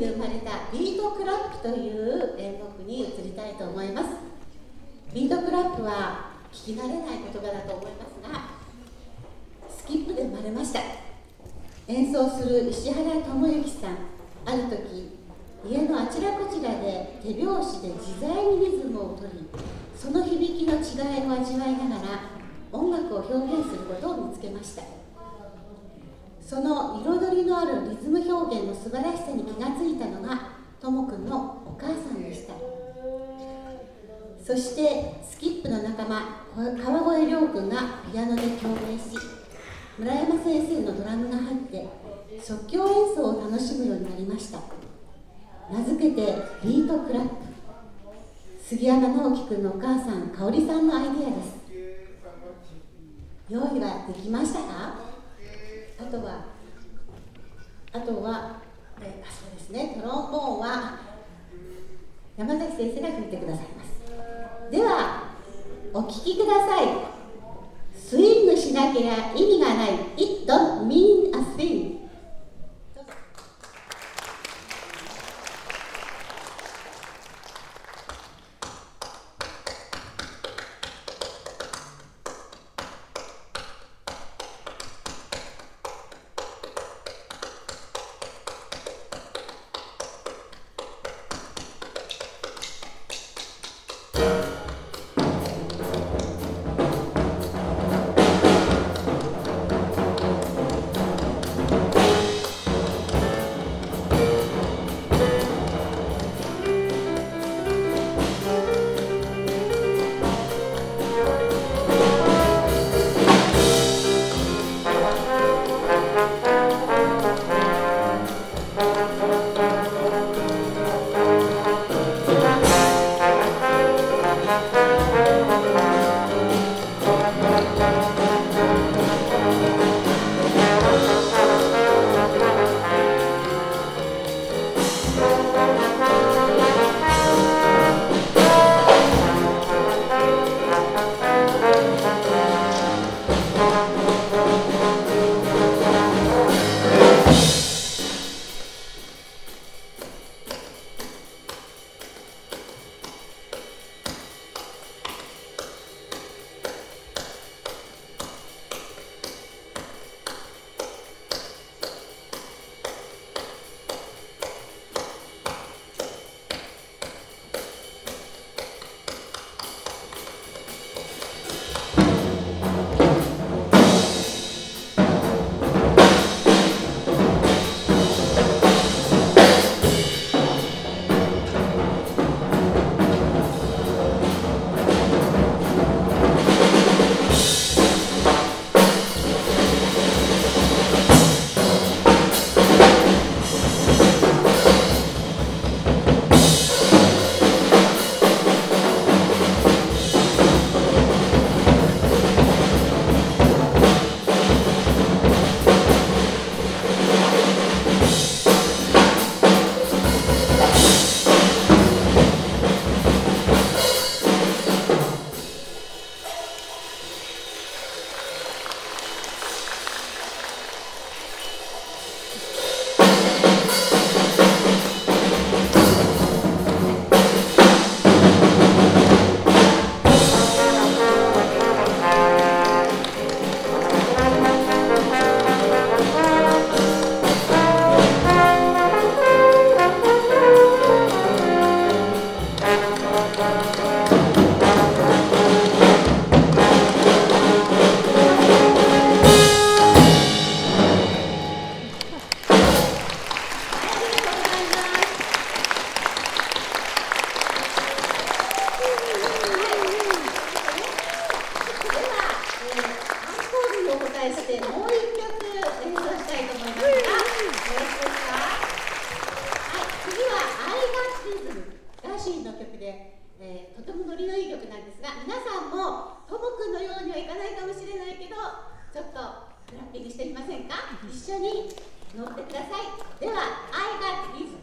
で生まれたビートクラップという演目に移りたいと思います。ビートクラップは聞き慣れない言葉だと思いますがスキップで生まれました。演奏する石原智之さんある時家のあちらこちらで手拍子で自在にリズムを取りその響きの違いを味わいながら音楽を表現することを見つけました。その彩りのあるリズム表現の素晴らしさに気がついたのがともくんのお母さんでした。そしてスキップの仲間川越亮君がピアノで共鳴し村山先生のドラムが入って即興演奏を楽しむようになりました。名付けてビートクラップ。杉山直樹君のお母さん香織さんのアイデアです。用意はできましたか？とはあとはえあそうですね。トロンボーンは山崎先生が吹いてくださいます。ではお聴きください。スイングしなけりゃ意味がない。せんか？一緒に乗ってください。では愛が水